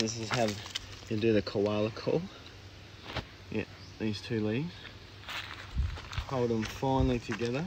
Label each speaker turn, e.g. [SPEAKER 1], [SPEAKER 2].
[SPEAKER 1] This is how you do the koala call. Yeah, these two leaves Hold them finely together